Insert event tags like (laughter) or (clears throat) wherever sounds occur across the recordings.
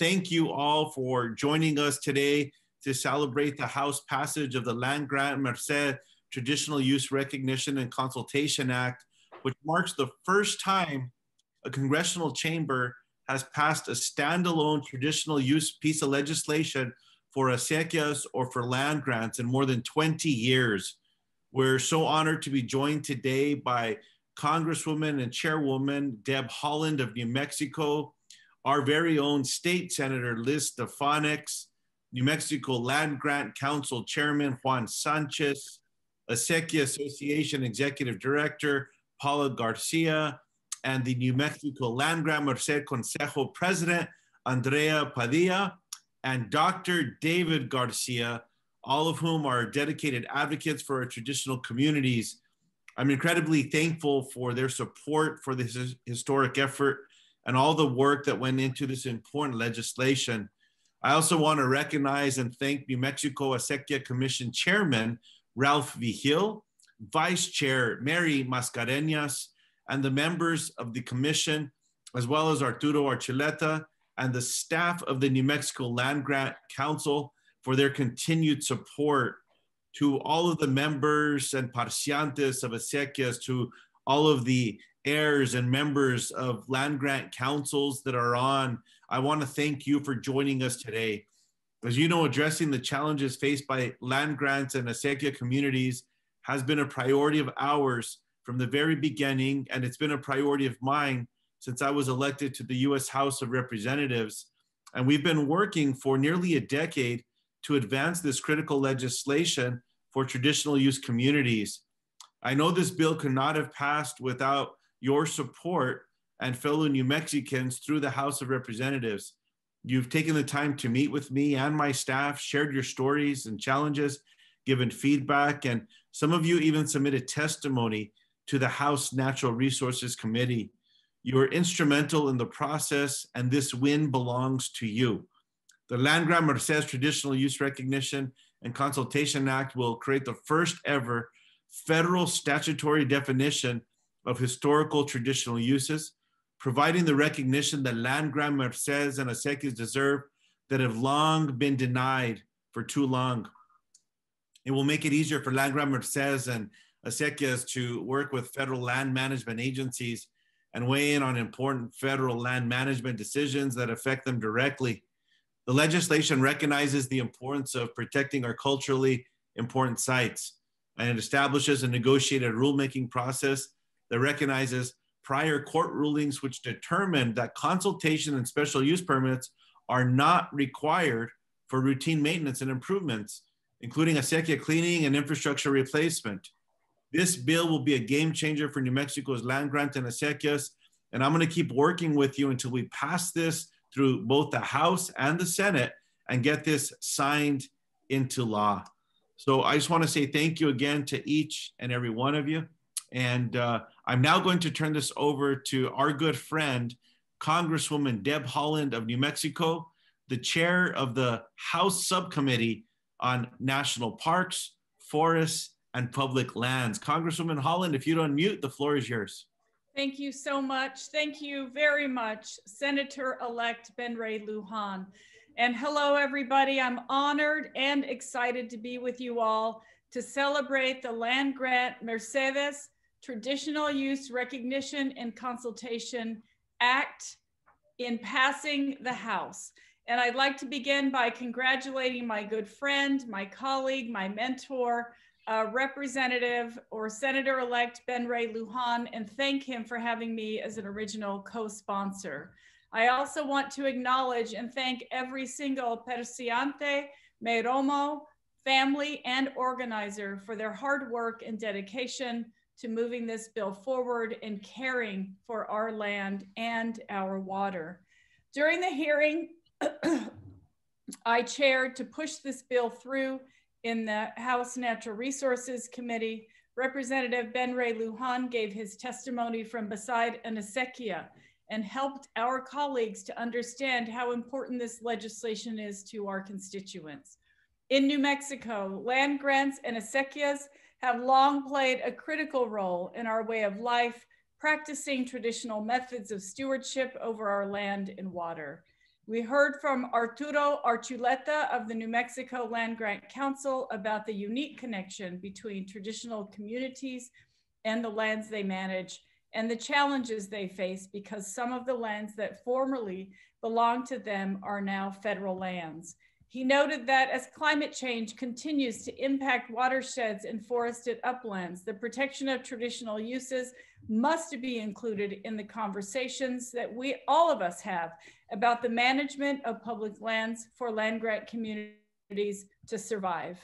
thank you all for joining us today to celebrate the House passage of the Land Grant Merced Traditional Use Recognition and Consultation Act, which marks the first time a congressional chamber has passed a standalone traditional use piece of legislation for acequias or for land grants in more than 20 years. We're so honored to be joined today by Congresswoman and Chairwoman Deb Haaland of New Mexico, our very own State Senator Liz Stefanics, New Mexico Land Grant Council Chairman Juan Sanchez, Acequia Association Executive Director Paula Garcia, and the New Mexico Land Grant Merced Consejo President Andrea Padilla, and Dr. David Garcia, all of whom are dedicated advocates for our traditional communities. I'm incredibly thankful for their support for this historic effort and all the work that went into this important legislation. I also want to recognize and thank New Mexico Acequia Commission Chairman Ralph Vigil, Vice Chair Mary Mascareñas, and the members of the commission, as well as Arturo Archuleta and the staff of the New Mexico Land Grant Council for their continued support to all of the members and parciantes of acequias, to all of the heirs and members of land grant councils that are on. I want to thank you for joining us today. As you know, addressing the challenges faced by land grants and acequia communities has been a priority of ours from the very beginning, and it's been a priority of mine since I was elected to the US House of Representatives. And we've been working for nearly a decade to advance this critical legislation for traditional use communities. I know this bill could not have passed without your support and fellow New Mexicans through the House of Representatives. You've taken the time to meet with me and my staff, shared your stories and challenges, given feedback, and some of you even submitted testimony to the House Natural Resources Committee. You were instrumental in the process, and this win belongs to you. The Land Grant Merced Traditional Use Recognition and Consultation Act will create the first ever federal statutory definition of historical traditional uses, providing the recognition that land grant merceds and acequias deserve that have long been denied for too long. It will make it easier for land grant merceds and acequias to work with federal land management agencies and weigh in on important federal land management decisions that affect them directly. The legislation recognizes the importance of protecting our culturally important sites and it establishes a negotiated rulemaking process that recognizes prior court rulings which determined that consultation and special use permits are not required for routine maintenance and improvements, including acequia cleaning and infrastructure replacement. This bill will be a game changer for New Mexico's land grant and acequias. And I'm going to keep working with you until we pass this through both the House and the Senate and get this signed into law. So I just want to say thank you again to each and every one of you. And uh, I'm now going to turn this over to our good friend, Congresswoman Deb Haaland of New Mexico, the chair of the House Subcommittee on National Parks, Forests, and public lands. Congresswoman Haaland, if you'd unmute, the floor is yours. Thank you so much. Thank you very much, Senator-elect Ben Ray Lujan. And hello, everybody. I'm honored and excited to be with you all to celebrate the Land Grant Mercedes Traditional Use Recognition and Consultation Act in passing the House. And I'd like to begin by congratulating my good friend, my colleague, my mentor, uh, Representative or Senator-elect Ben Ray Lujan and thank him for having me as an original co-sponsor. I also want to acknowledge and thank every single Parciante, Meromo, family, and organizer for their hard work and dedication to moving this bill forward and caring for our land and our water. During the hearing, (clears throat) I chaired to push this bill through in the House Natural Resources Committee, Representative Ben Ray Lujan gave his testimony from beside an acequia and helped our colleagues to understand how important this legislation is to our constituents. In New Mexico, land grants and acequias have long played a critical role in our way of life, practicing traditional methods of stewardship over our land and water. We heard from Arturo Archuleta of the New Mexico Land Grant Council about the unique connection between traditional communities and the lands they manage and the challenges they face because some of the lands that formerly belonged to them are now federal lands. He noted that as climate change continues to impact watersheds and forested uplands, the protection of traditional uses must be included in the conversations that we, all of us have about the management of public lands for land grant communities to survive.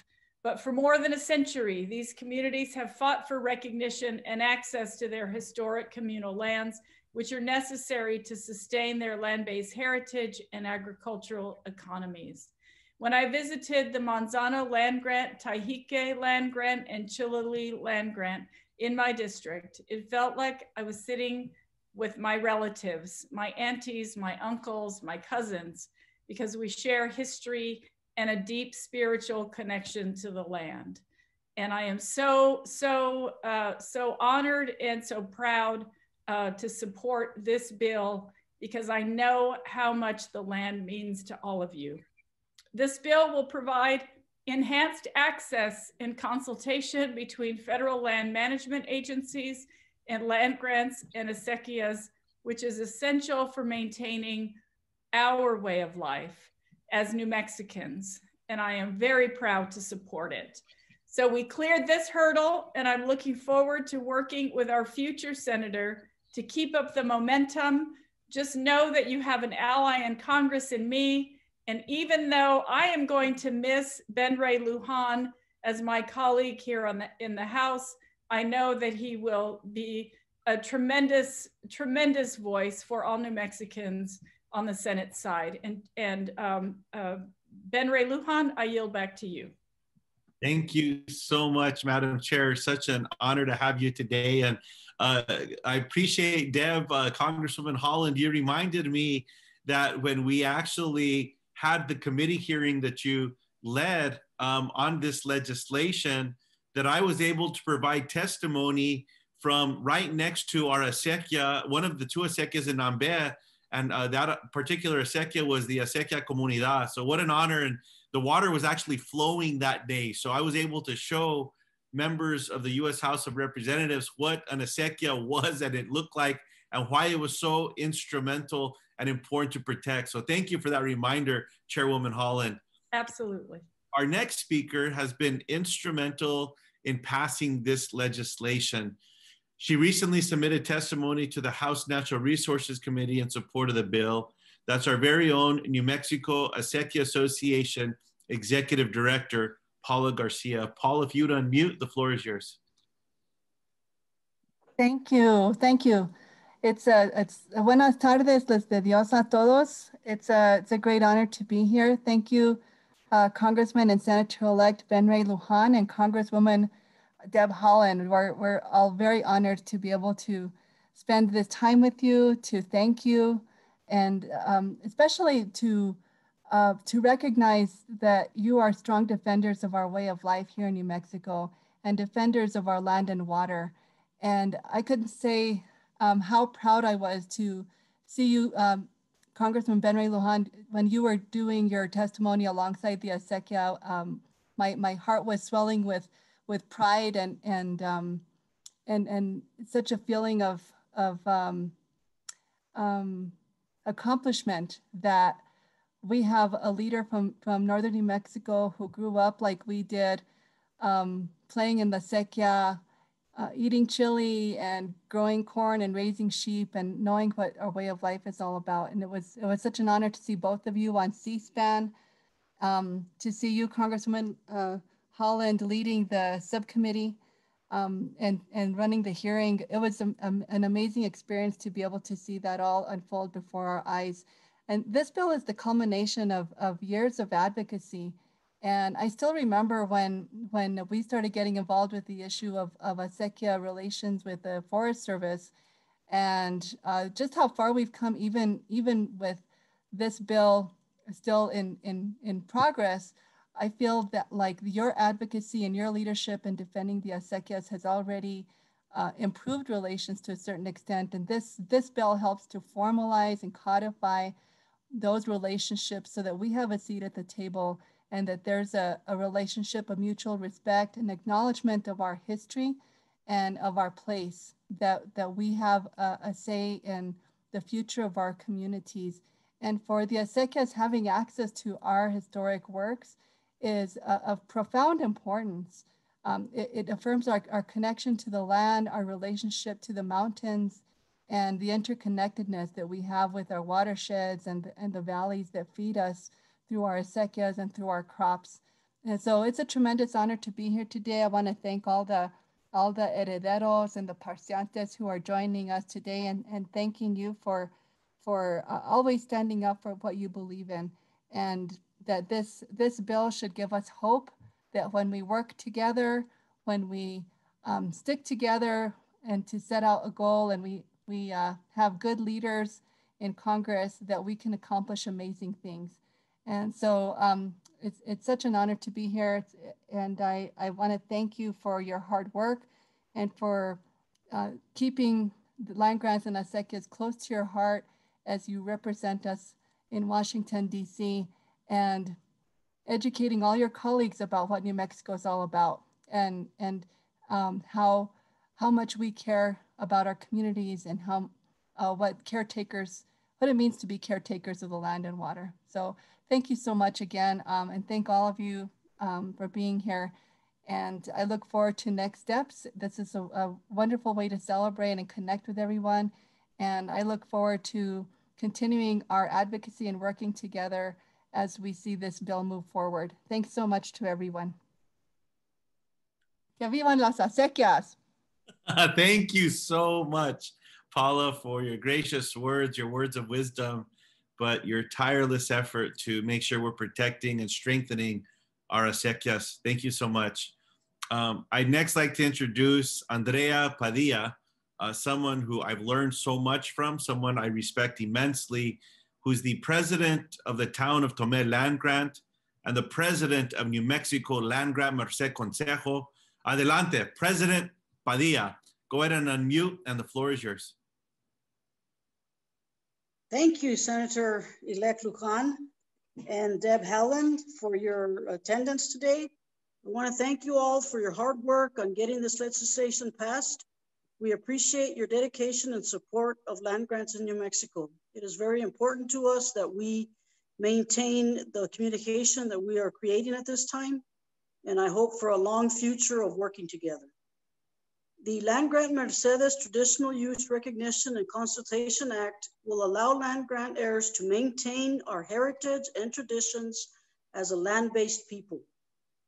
But for more than a century, these communities have fought for recognition and access to their historic communal lands, which are necessary to sustain their land-based heritage and agricultural economies. When I visited the Manzano Land Grant, Tajique Land Grant, and Chilili Land Grant in my district, it felt like I was sitting with my relatives, my aunties, my uncles, my cousins, because we share history and a deep spiritual connection to the land. And I am so, so, uh, so honored and so proud uh, to support this bill because I know how much the land means to all of you. This bill will provide enhanced access and consultation between federal land management agencies and land grants and acequias, which is essential for maintaining our way of life as New Mexicans. And I am very proud to support it. So we cleared this hurdle and I'm looking forward to working with our future senator to keep up the momentum. Just know that you have an ally in Congress in me and even though I am going to miss Ben Ray Lujan as my colleague here on the, in the House, I know that he will be a tremendous, tremendous voice for all New Mexicans on the Senate side. And, and um, uh, Ben Ray Lujan, I yield back to you. Thank you so much, Madam Chair. Such an honor to have you today. And uh, I appreciate Deb, uh, Congresswoman Haaland, You reminded me that when we actually had the committee hearing that you led um, on this legislation, that I was able to provide testimony from right next to our acequia, one of the two acequias in Nambe, and uh, that particular acequia was the acequia comunidad. So what an honor. And the water was actually flowing that day. So I was able to show members of the US House of Representatives what an acequia was and it looked like and why it was so instrumental and important to protect. So thank you for that reminder, Chairwoman Haaland. Absolutely. Our next speaker has been instrumental in passing this legislation. She recently submitted testimony to the House Natural Resources Committee in support of the bill. That's our very own New Mexico Acequia Association Executive Director, Paula Garcia. Paula, if you'd unmute, the floor is yours. Thank you. Thank you. It's a, it's buenas tardes, les de Dios a todos. It's a, it's a great honor to be here. Thank you, uh, Congressman and Senator-elect Ben Ray Lujan and Congresswoman Deb Haaland. We're, we're all very honored to be able to spend this time with you, to thank you, and um, especially to, uh, to recognize that you are strong defenders of our way of life here in New Mexico and defenders of our land and water. And I couldn't say um, how proud I was to see you, um, Congressman Ben Ray Lujan, when you were doing your testimony alongside the Acequia. Um, my, my heart was swelling with, with pride and, and, um, and, and such a feeling of, of um, um, accomplishment that we have a leader from, from Northern New Mexico who grew up like we did, playing in the Acequia, uh, eating chili and growing corn and raising sheep and knowing what our way of life is all about. And it was it was such an honor to see both of you on C-SPAN, um, to see you, Congresswoman uh, Haaland, leading the subcommittee um, and and running the hearing. It was a, a, an amazing experience to be able to see that all unfold before our eyes. And this bill is the culmination of, of years of advocacy and I still remember when when we started getting involved with the issue of, of acequia relations with the Forest Service and uh, just how far we've come even even with this bill still in, in, in progress, I feel that like your advocacy and your leadership in defending the acequias has already uh, improved relations to a certain extent. And this, this bill helps to formalize and codify those relationships so that we have a seat at the table and that there's a, a relationship of mutual respect and acknowledgement of our history and of our place, that, that we have a, a say in the future of our communities. And for the Acequias, having access to our historic works is of profound importance. Um, it, it, affirms our, our connection to the land, our relationship to the mountains, and the interconnectedness that we have with our watersheds and, and the valleys that feed us through our acequias and through our crops. And so it's a tremendous honor to be here today. I want to thank all the all the herederos and the parciantes who are joining us today and, and thanking you for for uh, always standing up for what you believe in and that this this bill should give us hope that when we work together when we um, stick together and to set out a goal and we we uh, have good leaders in Congress that we can accomplish amazing things. And so um, it's, it's such an honor to be here. It's, and I, I want to thank you for your hard work and for uh, keeping the land grants and acequias close to your heart as you represent us in Washington, D.C. and educating all your colleagues about what New Mexico is all about and, and um, how, how much we care about our communities and how uh, what caretakers, what it means to be caretakers of the land and water. So thank you so much again, um, and thank all of you um, for being here. And I look forward to next steps. This is a, a, wonderful way to celebrate and connect with everyone. And I look forward to continuing our advocacy and working together as we see this bill move forward. Thanks so much to everyone. Que vivan las acequias. (laughs) Thank you so much, Paula, for your gracious words, your words of wisdom, but your tireless effort to make sure we're protecting and strengthening our acequias. Thank you so much. Um, I'd next like to introduce Andrea Padilla, uh, someone who I've learned so much from, someone I respect immensely, who's the president of the town of Tomé Land Grant and the president of New Mexico Land Grant Merced Consejo. Adelante, President Padilla. Go ahead and unmute, and the floor is yours. Thank you, Senator-elect Lujan and Deb Haaland for your attendance today. I want to thank you all for your hard work on getting this legislation passed. We appreciate your dedication and support of land grants in New Mexico. It is very important to us that we maintain the communication that we are creating at this time, and I hope for a long future of working together. The Land Grant Mercedes Traditional Use Recognition and Consultation Act will allow land grant heirs to maintain our heritage and traditions as a land-based people.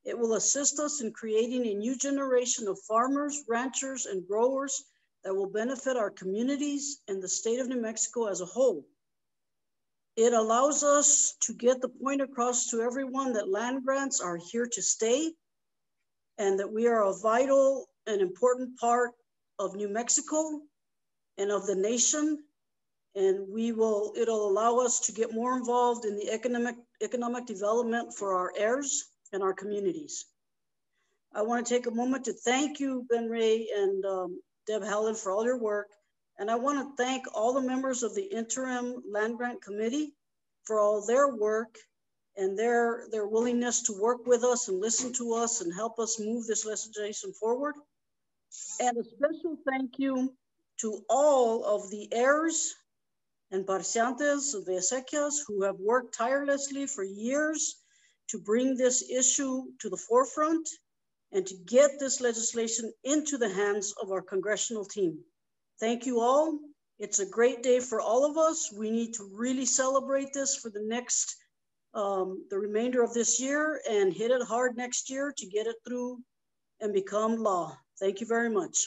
It will assist us in creating a new generation of farmers, ranchers, and growers that will benefit our communities and the state of New Mexico as a whole. It allows us to get the point across to everyone that land grants are here to stay and that we are a vital an important part of New Mexico and of the nation. And we will, it'll allow us to get more involved in the economic, economic development for our heirs and our communities. I wanna take a moment to thank you, Ben Ray and um, Deb Haaland for all your work. And I wanna thank all the members of the interim land grant committee for all their work and their, their willingness to work with us and listen to us and help us move this legislation forward. And a special thank you to all of the heirs and parciantes of the acequias who have worked tirelessly for years to bring this issue to the forefront and to get this legislation into the hands of our congressional team. Thank you all. It's a great day for all of us. We need to really celebrate this for the next, um, the remainder of this year and hit it hard next year to get it through and become law. Thank you very much.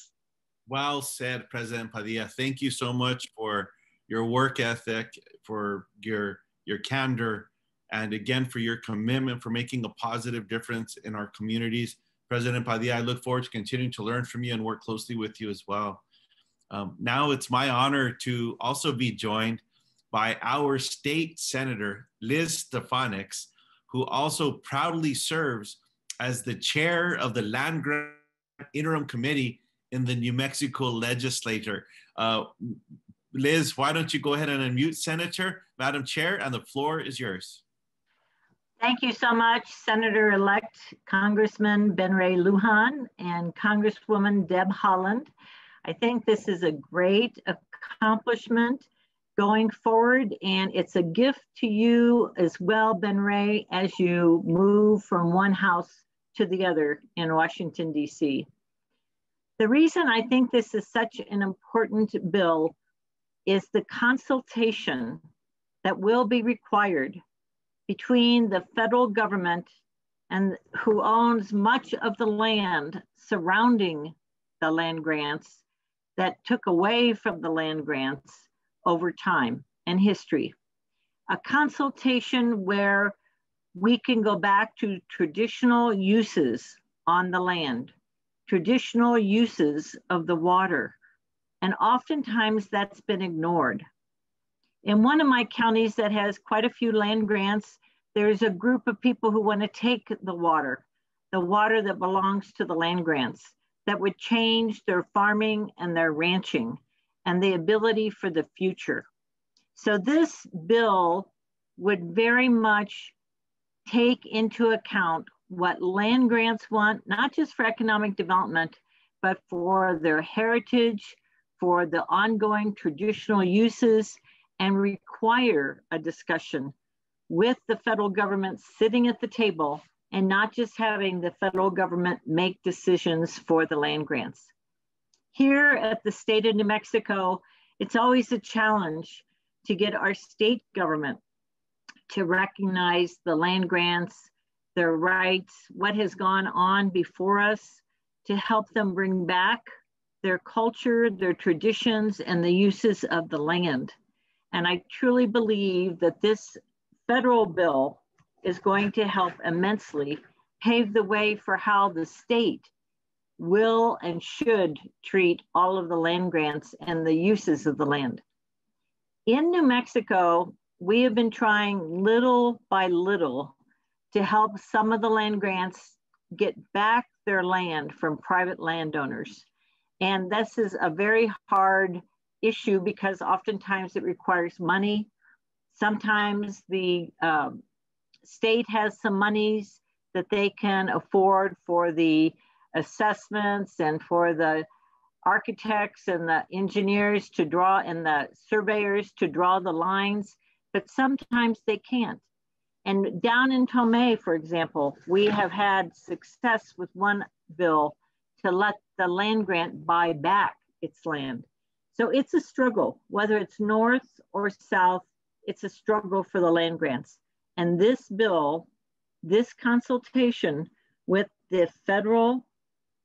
Well said, President Padilla. Thank you so much for your work ethic, for your your candor, and again for your commitment for making a positive difference in our communities. President Padilla, I look forward to continuing to learn from you and work closely with you as well. Um, now it's my honor to also be joined by our state senator, Liz Stefanics, who also proudly serves as the chair of the Land Grant Interim Committee in the New Mexico legislature. Uh, Liz, why don't you go ahead and unmute Senator, Madam Chair, and the floor is yours. Thank you so much, Senator-elect Congressman Ben Ray Lujan and Congresswoman Deb Haaland. I think this is a great accomplishment going forward, and it's a gift to you as well, Ben Ray, as you move from one house to the other in Washington, D.C. The reason I think this is such an important bill is the consultation that will be required between the federal government and who owns much of the land surrounding the land grants that took away from the land grants over time and history. A consultation where we can go back to traditional uses on the land, traditional uses of the water, and oftentimes that's been ignored. In one of my counties that has quite a few land grants, there's a group of people who want to take the water, the water that belongs to the land grants, that would change their farming and their ranching and the ability for the future. So this bill would very much take into account what land grants want, not just for economic development, but for their heritage, for the ongoing traditional uses, and require a discussion with the federal government sitting at the table and not just having the federal government make decisions for the land grants. Here at the state of New Mexico, it's always a challenge to get our state government to recognize the land grants, their rights, what has gone on before us, to help them bring back their culture, their traditions, and the uses of the land. And I truly believe that this federal bill is going to help immensely pave the way for how the state will and should treat all of the land grants and the uses of the land. In New Mexico, we have been trying little by little to help some of the land grants get back their land from private landowners. And this is a very hard issue because oftentimes it requires money. Sometimes the um, state has some monies that they can afford for the assessments and for the architects and the engineers to draw and the surveyors to draw the lines, but sometimes they can't. And down in Tomé, for example, we have had success with one bill to let the land grant buy back its land. So it's a struggle, whether it's north or south, it's a struggle for the land grants. And this bill, this consultation with the federal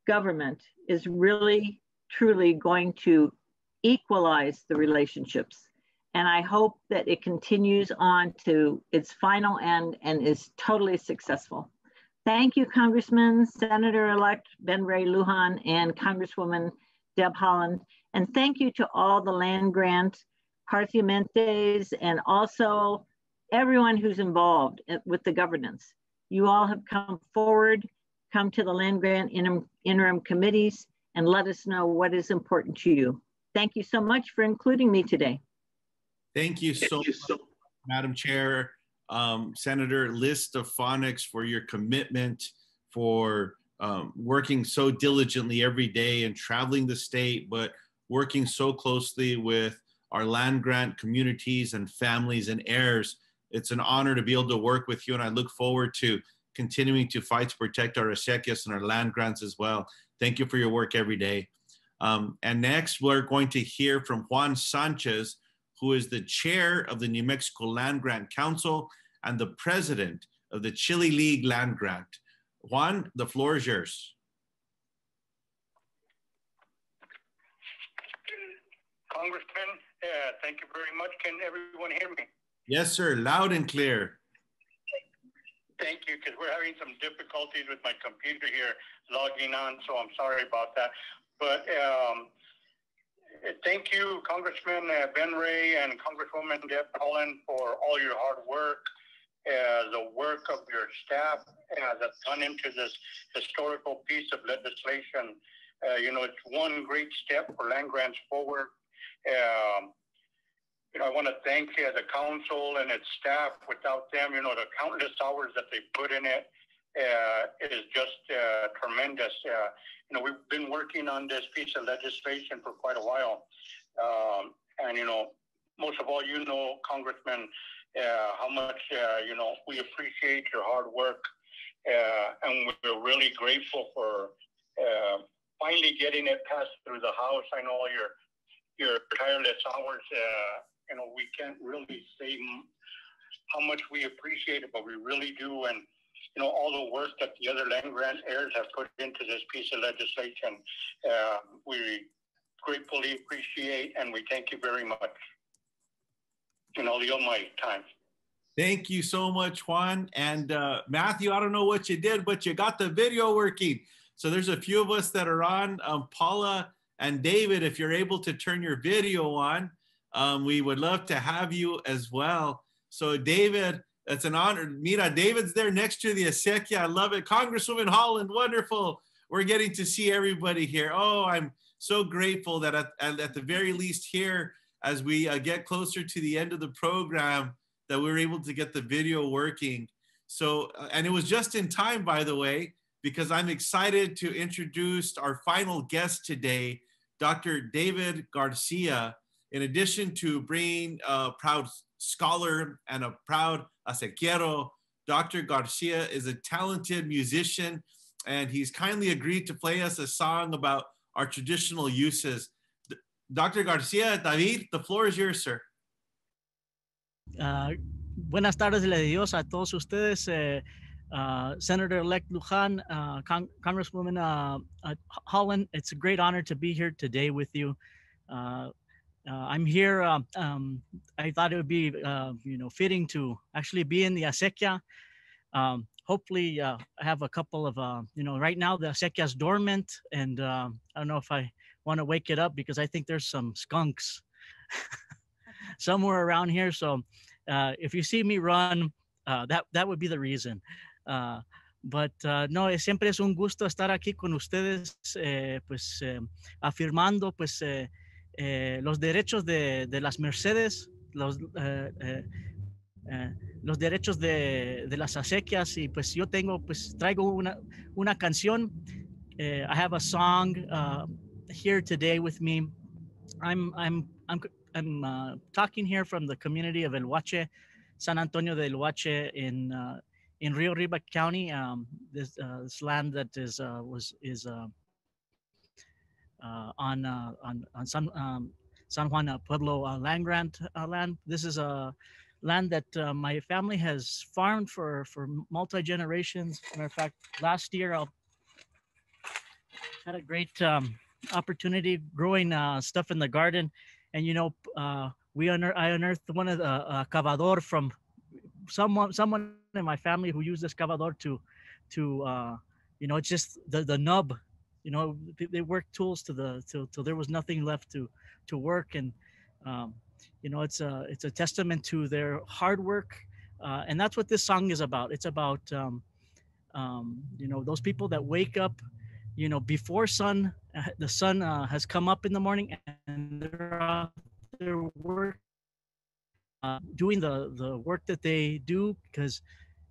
government is really, truly going to equalize the relationships. And I hope that it continues on to its final end and is totally successful. Thank you, Congressman, Senator-elect Ben Ray Lujan, and Congresswoman Deb Haaland. And thank you to all the land grant Parciantes and also everyone who's involved with the governance. You all have come forward come to the land grant interim, interim committees and let us know what is important to you. Thank you so much for including me today. Thank you so Thank you much, Madam Chair, um, Senator Stefanics for your commitment, for um, working so diligently every day and traveling the state, but working so closely with our land grant communities and families and heirs. It's an honor to be able to work with you, and I look forward to continuing to fight to protect our acequias and our land grants as well. Thank you for your work every day. Um, and next, we're going to hear from Juan Sanchez, who is the chair of the New Mexico Land Grant Council and the president of the Chilili Land Grant. Juan, the floor is yours. Congressman, uh, thank you very much. Can everyone hear me? Yes, sir. Loud and clear. Thank you, because we're having some difficulties with my computer here logging on, so I'm sorry about that. But um, thank you, Congressman uh, Ben Ray and Congresswoman Deb Haaland, for all your hard work, uh, the work of your staff uh, that's gone into this historical piece of legislation. Uh, you know, it's one great step for land grants forward. Um, you know, I want to thank uh, the council and its staff. Without them, you know, the countless hours that they put in it, uh, is just uh, tremendous. Uh, you know, we've been working on this piece of legislation for quite a while. Um, and, you know, most of all, you know, Congressman, uh, how much, uh, you know, we appreciate your hard work. and we're really grateful for finally getting it passed through the House. I know your your tireless hours you know, we can't really say how much we appreciate it, but we really do. And, you know, all the work that the other land grant heirs have put into this piece of legislation, uh, we gratefully appreciate and we thank you very much. And I'll yield my time. Thank you so much, Juan. And uh, Matthew, I don't know what you did, but you got the video working. So there's a few of us that are on. Um, Paula and David, if you're able to turn your video on, um, we would love to have you as well. So David, it's an honor. Mira, David's there next to the Acequia. I love it. Congresswoman Haaland, wonderful. We're getting to see everybody here. Oh, I'm so grateful that at, at the very least here, as we uh, get closer to the end of the program, that we are able to get the video working. So, uh, and it was just in time, by the way, because I'm excited to introduce our final guest today, Dr. David Garcia in addition to being a proud scholar and a proud acequiero, Dr. Garcia is a talented musician and he's kindly agreed to play us a song about our traditional uses. Dr. Garcia, David, the floor is yours, sir. Uh, buenas tardes, le Dios a todos ustedes. Uh, uh, Senator-elect Lujan, uh, Con Congresswoman uh, uh, Haaland, it's a great honor to be here today with you. Uh, I'm here. Uh, um, I thought it would be, uh, you know, fitting to actually be in the acequia. Um, hopefully, I have a couple of, you know, right now the acequia is dormant, and I don't know if I want to wake it up because I think there's some skunks (laughs) somewhere around here. So if you see me run, that that would be the reason. but uh, no, siempre es un gusto estar aquí con ustedes, eh, pues eh, afirmando pues eh, eh, los derechos de, de, las Mercedes, los, eh, eh, eh, los derechos de, de, las acequias y pues yo tengo, pues traigo una, una canción. I have a song uh, here today with me. I'm, I'm, I'm, I'm uh, talking here from the community of El Huache, San Antonio de El Huache in, uh, in Rio Arriba County. Um, this, this land that is, was, is uh, on uh, on on San um, San Juan uh, Pueblo land grant land. This is a land that my family has farmed for for multi generations. Matter of fact, last year I had a great um, opportunity growing stuff in the garden, and you know we unearthed, I unearthed one of the uh, cavador from someone someone in my family who used this cavador to to uh, you know it's just the the nub you know they worked tools to the till till there was nothing left to to work. And um, you know it's a it's a testament to their hard work uh, and that's what this song is about. It's about um, um, you know those people that wake up you know before sun uh, the sun uh, has come up in the morning and they're uh, their work uh, doing the the work that they do because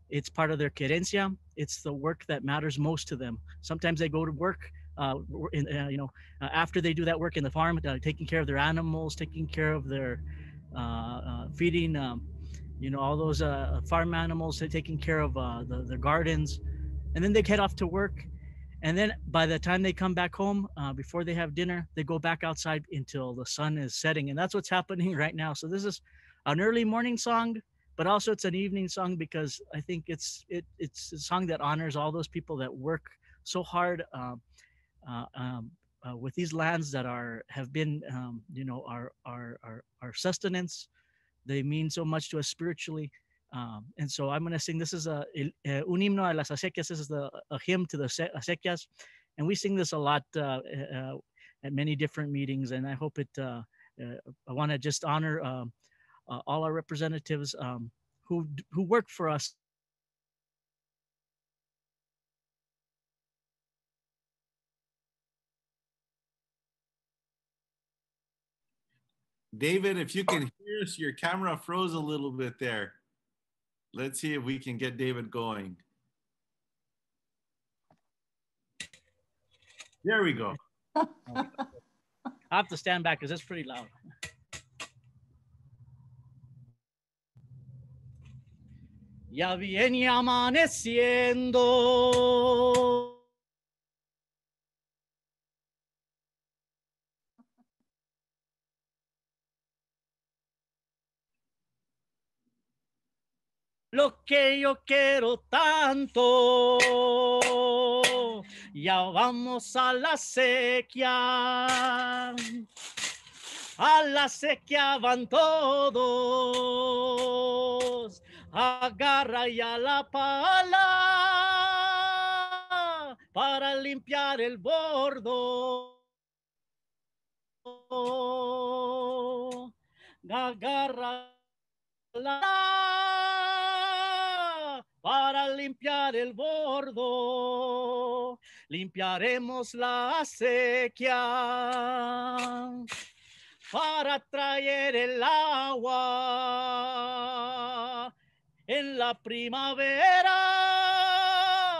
it's part of their querencia. It's the work that matters most to them. Sometimes they go to work uh, in, uh, you know, uh, after they do that work in the farm, uh, taking care of their animals, taking care of their uh, uh, feeding, um, you know, all those farm animals, taking care of the, the gardens, and then they head off to work. And then by the time they come back home, before they have dinner, they go back outside until the sun is setting, and that's what's (laughs) happening right now. So this is an early morning song, but also it's an evening song because I think it's it it's a song that honors all those people that work so hard. Um, um, uh, with these lands that are have been um, you know our, our our our sustenance they mean so much to us spiritually um, and so i'm going to sing this is a, a, un himno a las acequias this is the a hymn to the acequias and we sing this a lot uh, uh, at many different meetings and i hope it uh, uh, i want to just honor um, all our representatives um, who who work for us David, if you can hear us, your camera froze a little bit there. Let's see if we can get David going. There we go. (laughs) I have to stand back because it's pretty loud. Ya viene amaneciendo. Lo que yo quiero tanto. Ya vamos a la sequía. A la sequía van todos. Agarra ya la pala para limpiar el bordo. Agarra la limpiar el bordo. Limpiaremos la sequía para traer el agua. En la primavera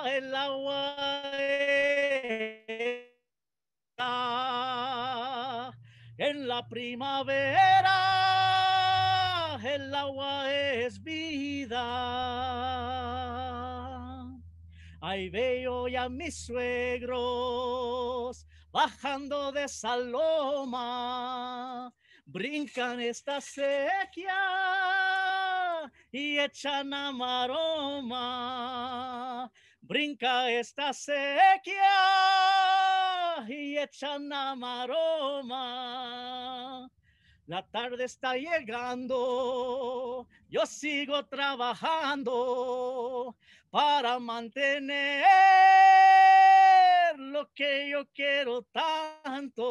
el agua. En la primavera el agua es vida. Ahí veo ya mis suegros bajando de Saloma, brincan esta sequía y echan a maroma. Brinca esta sequía y echan a maroma. La tarde está llegando, yo sigo trabajando para mantener lo que yo quiero tanto,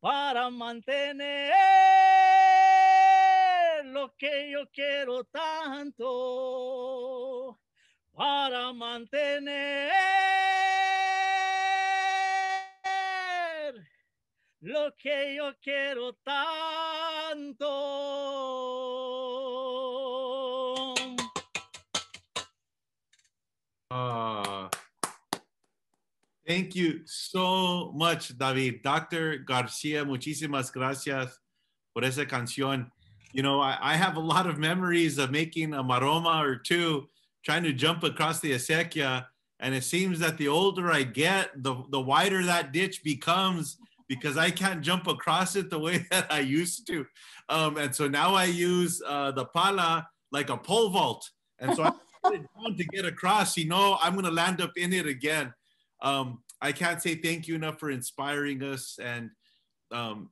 para mantener lo que yo quiero tanto, para mantener lo que yo quiero tanto. Ah, thank you so much, David. Dr. Garcia, muchísimas gracias por esa canción. You know, I, I have a lot of memories of making a maroma or two, trying to jump across the acequia. And it seems that the older I get, the, the wider that ditch becomes because I can't jump across it the way (laughs) that I used to. Um, and so now I use uh, the pala like a pole vault. And so I (laughs) put it down to get across. You know, I'm going to land up in it again. Um, I can't say thank you enough for inspiring us. And um,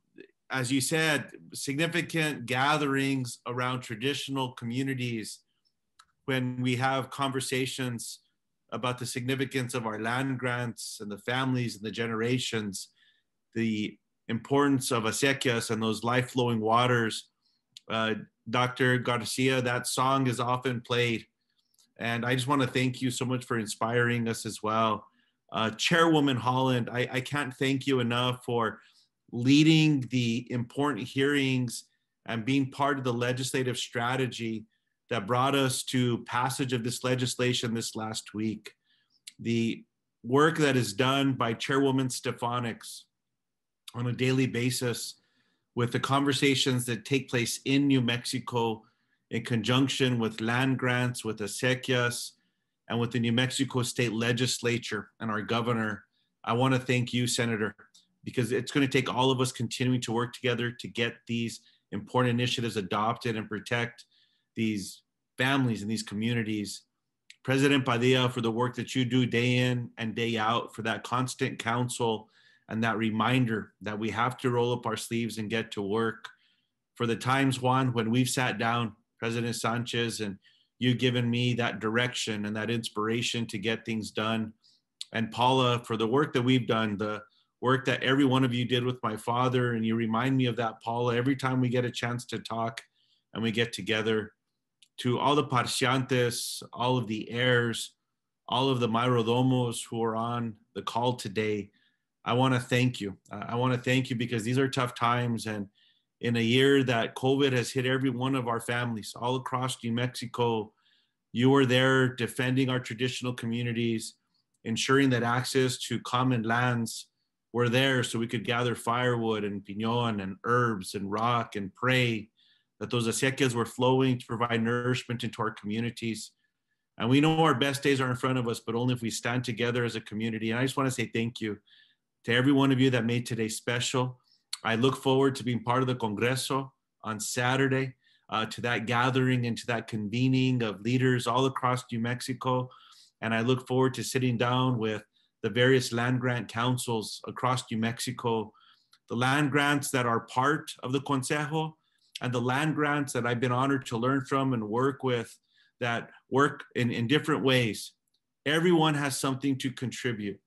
as you said, significant gatherings around traditional communities when we have conversations about the significance of our land grants and the families and the generations, the importance of acequias and those life flowing waters. Uh, Dr. Garcia, that song is often played. And I just want to thank you so much for inspiring us as well. Uh, Chairwoman Haaland, I, I can't thank you enough for leading the important hearings and being part of the legislative strategy that brought us to passage of this legislation this last week. The work that is done by Chairwoman Stefanics on a daily basis with the conversations that take place in New Mexico in conjunction with land grants, with acequias, and with the New Mexico State Legislature and our governor. I want to thank you, Senator, because it's going to take all of us continuing to work together to get these important initiatives adopted and protect these families and these communities. President Padilla, for the work that you do day in and day out, for that constant counsel and that reminder that we have to roll up our sleeves and get to work. For the times, Juan, when we've sat down, President Sanchez, and you've given me that direction and that inspiration to get things done. And Paula, for the work that we've done, the work that every one of you did with my father. And you remind me of that, Paula, every time we get a chance to talk and we get together. To all the parciantes, all of the heirs, all of the mayordomos who are on the call today, I want to thank you. I want to thank you because these are tough times and in a year that COVID has hit every one of our families all across New Mexico. You were there defending our traditional communities, ensuring that access to common lands were there so we could gather firewood and pinon and herbs and rock and pray that those acequias were flowing to provide nourishment into our communities. And we know our best days are in front of us, but only if we stand together as a community. And I just want to say thank you to every one of you that made today special. I look forward to being part of the Congreso on Saturday, uh, to that gathering and to that convening of leaders all across New Mexico. And I look forward to sitting down with the various land grant councils across New Mexico, the land grants that are part of the Consejo, and the land grants that I've been honored to learn from and work with that work in, in different ways. Everyone has something to contribute.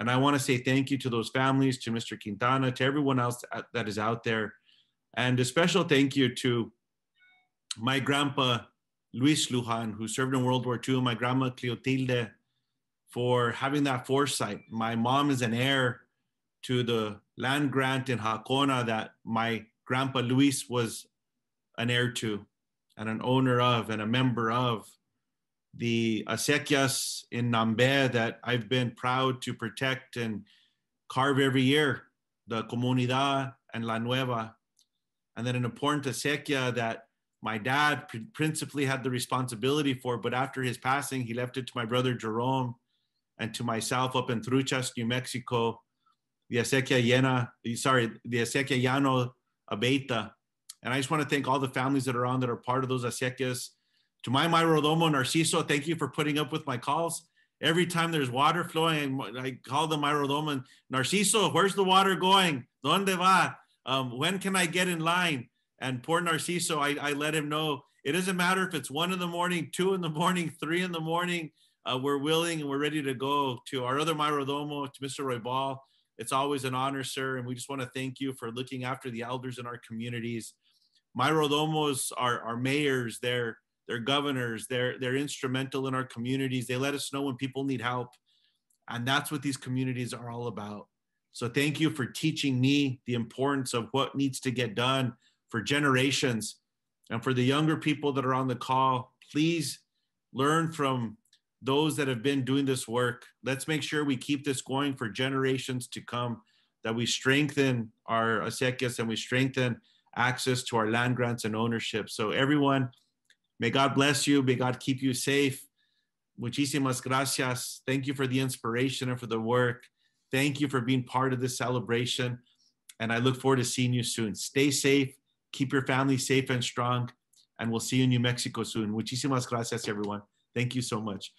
And I want to say thank you to those families, to Mr. Quintana, to everyone else that is out there. And a special thank you to my grandpa, Luis Lujan, who served in World War II, my grandma, Cleotilde, for having that foresight. My mom is an heir to the land grant in Jacona that my grandpa Luis was an heir to and an owner of and a member of. The acequias in Nambe that I've been proud to protect and carve every year, the Comunidad and La Nueva. And then an important acequia that my dad principally had the responsibility for, but after his passing, he left it to my brother Jerome and to myself up in Truchas, New Mexico, the Acequia Llena, sorry, the Acequia Llano Abeta. And I just want to thank all the families that are on that are part of those acequias. To my Mayordomo Narciso, thank you for putting up with my calls. Every time there's water flowing, I call the Mayordomo and Narciso, where's the water going? Donde va? Um, when can I get in line? And poor Narciso, I, I let him know it doesn't matter if it's one in the morning, two in the morning, three in the morning uh, we're willing and we're ready to go to our other Mayordomo, to Mr. Roy Ball. It's always an honor, sir. And we just want to thank you for looking after the elders in our communities. Mayordomos are, are mayors, they're, they're governors, they're, they're instrumental in our communities. They let us know when people need help. And that's what these communities are all about. So thank you for teaching me the importance of what needs to get done for generations. And for the younger people that are on the call, please learn from those that have been doing this work. Let's make sure we keep this going for generations to come, that we strengthen our acequias and we strengthen access to our land grants and ownership. So everyone, may God bless you. May God keep you safe. Muchísimas gracias. Thank you for the inspiration and for the work. Thank you for being part of this celebration. And I look forward to seeing you soon. Stay safe. Keep your family safe and strong. And we'll see you in New Mexico soon. Muchísimas gracias, everyone. Thank you so much.